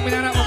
terminar ahora.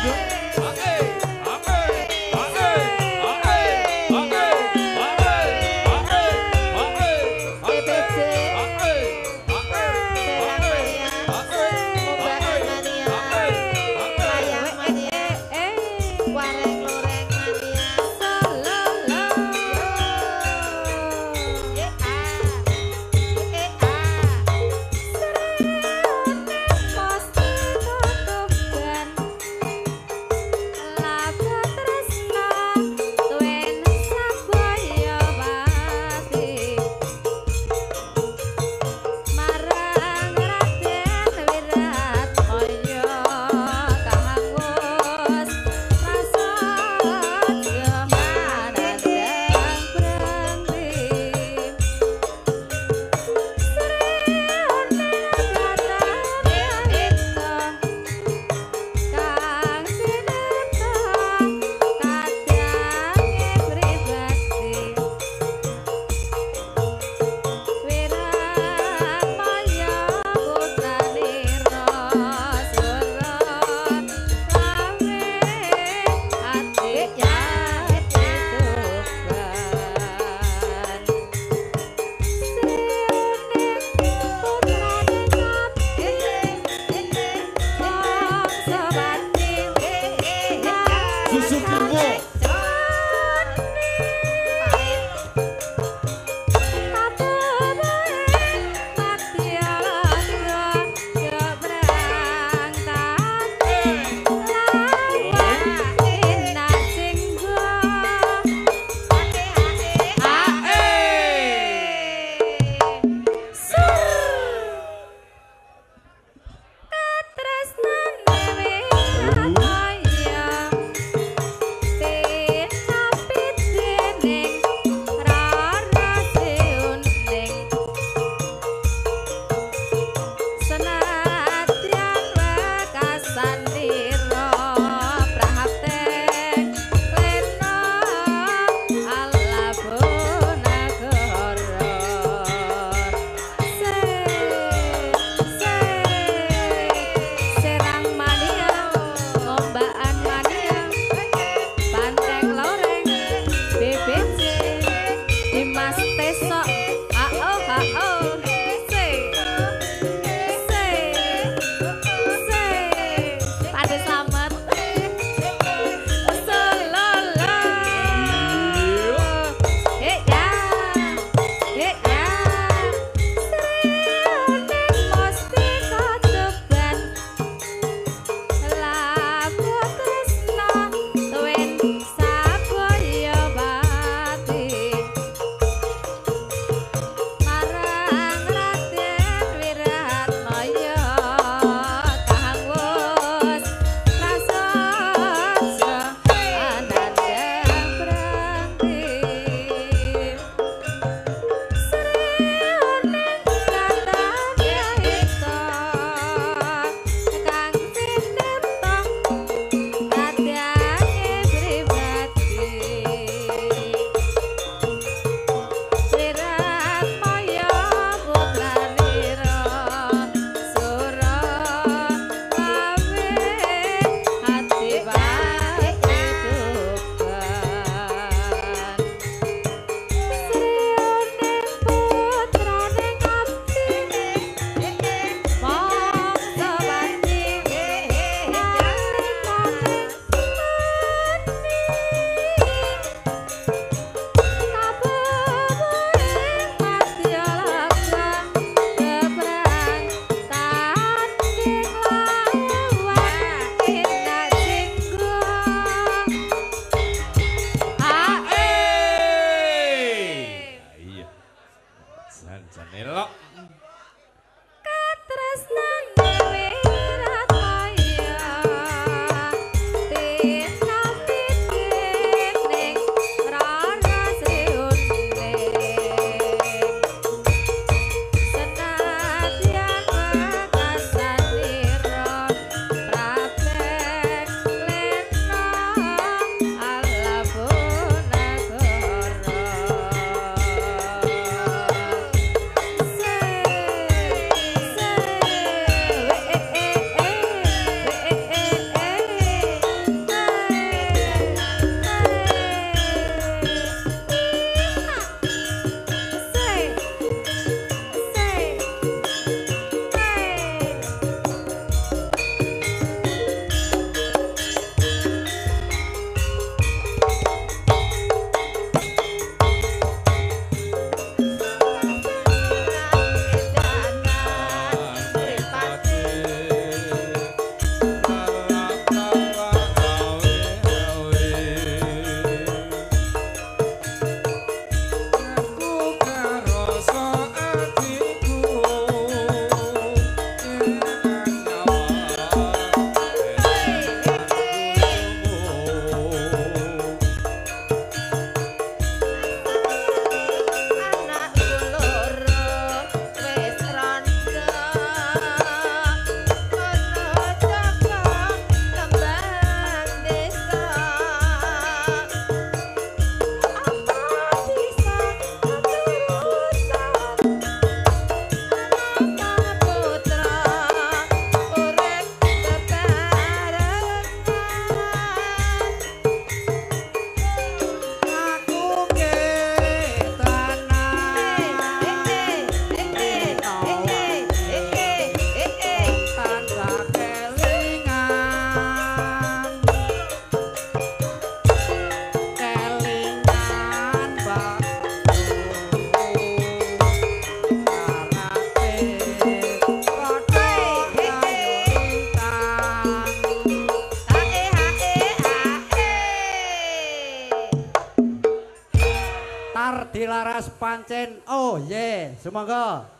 Tar dilaras pancen. Oh ye, yeah. semoga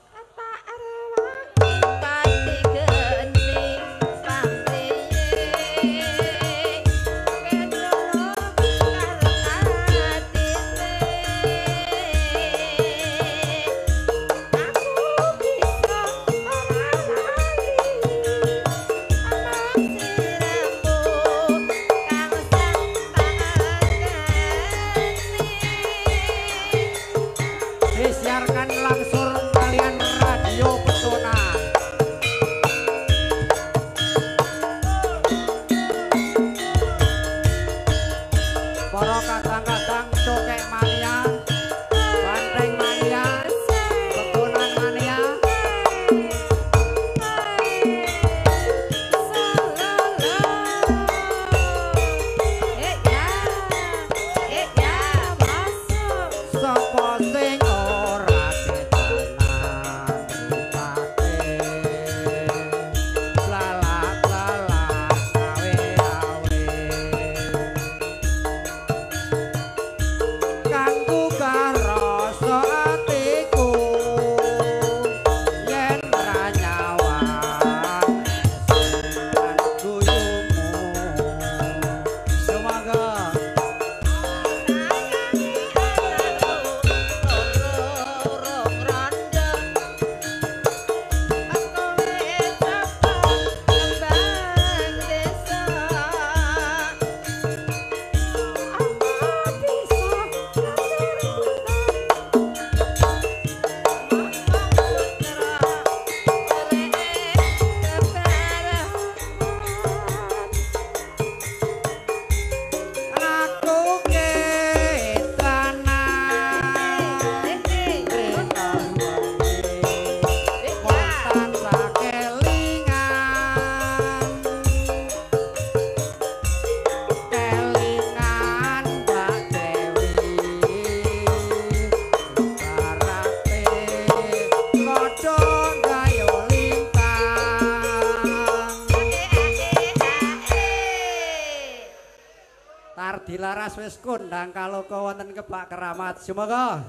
Dan kalau kawanan wonten kebak keramat. semoga.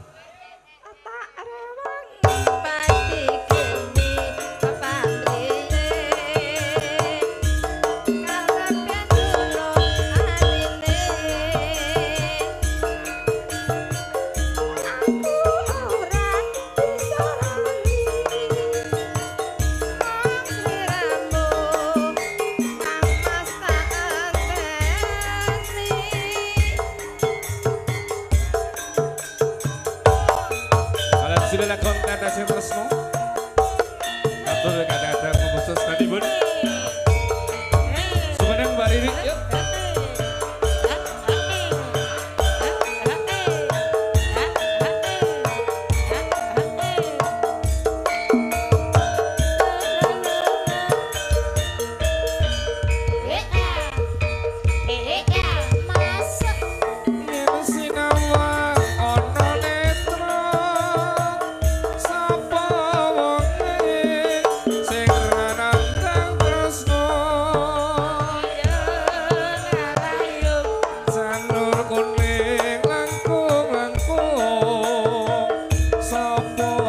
Bye.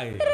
I,